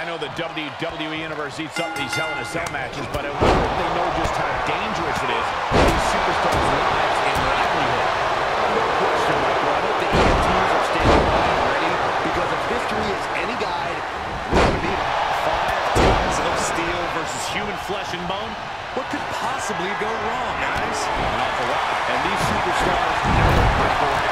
I know the WWE Universe eats up these Hell in a Cell matches, but I wonder if they know just how dangerous it is for these superstars' lives and livelihood. No question, Michael. I hope the EMTs are standing by and ready, because if history is any guide, we're going to need five tons of steel versus human flesh and bone. What could possibly go wrong, guys? An awful lot. And these superstars never break away.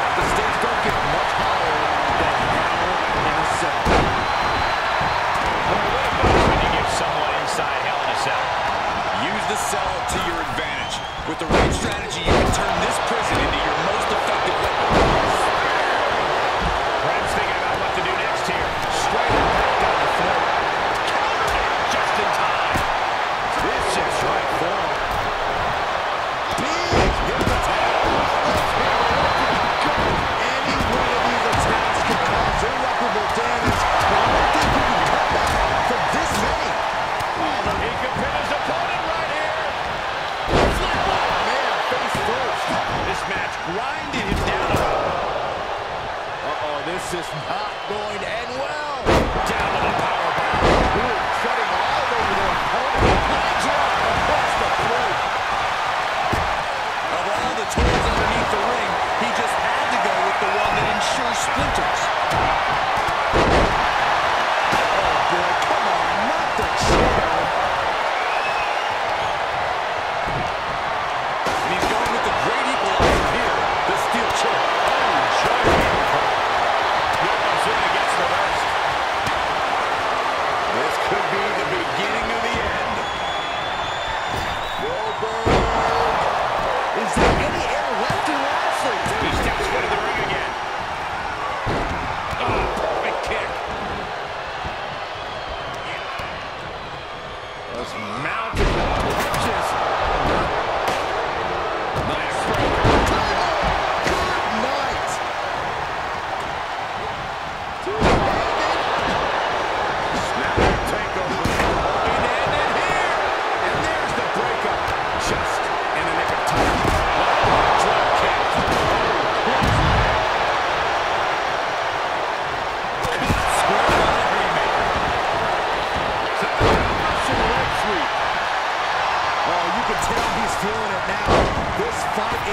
This is not going to end well. Down to the power bomb. Ooh, shutting all over their opponent.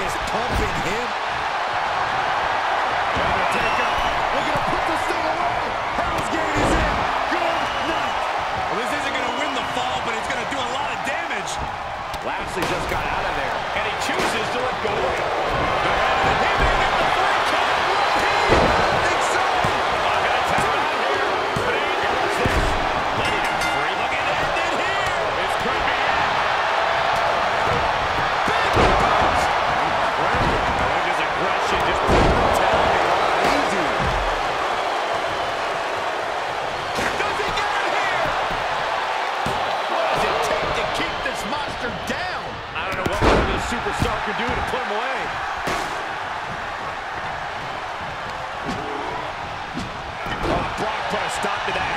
is pumping him. stop to that.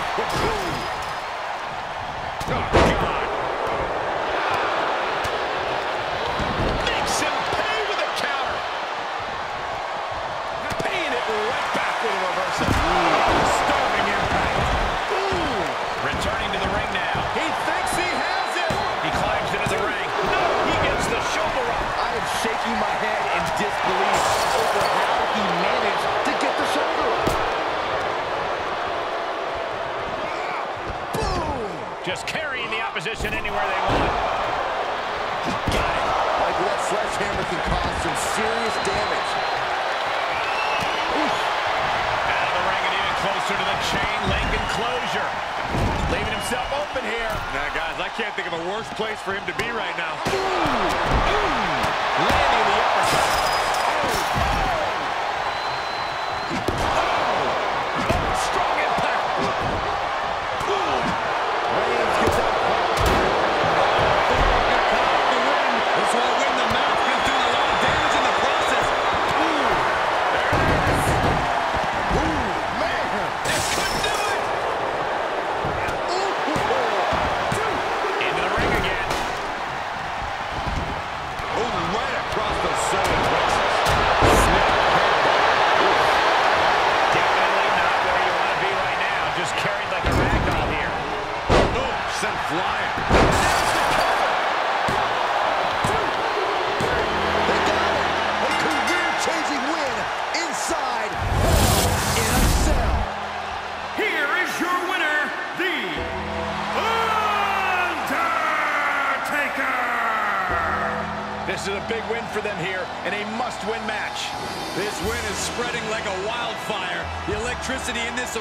Boom! Can cause some serious damage. Out of the ring and even closer to the chain link enclosure. Leaving himself open here. Now, guys, I can't think of a worse place for him to be right now. Landing sent flying. They got it. A career-changing win inside in a Cell. Here is your winner, The Undertaker! This is a big win for them here and a must-win match. This win is spreading like a wildfire. The electricity in this